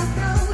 I'll throw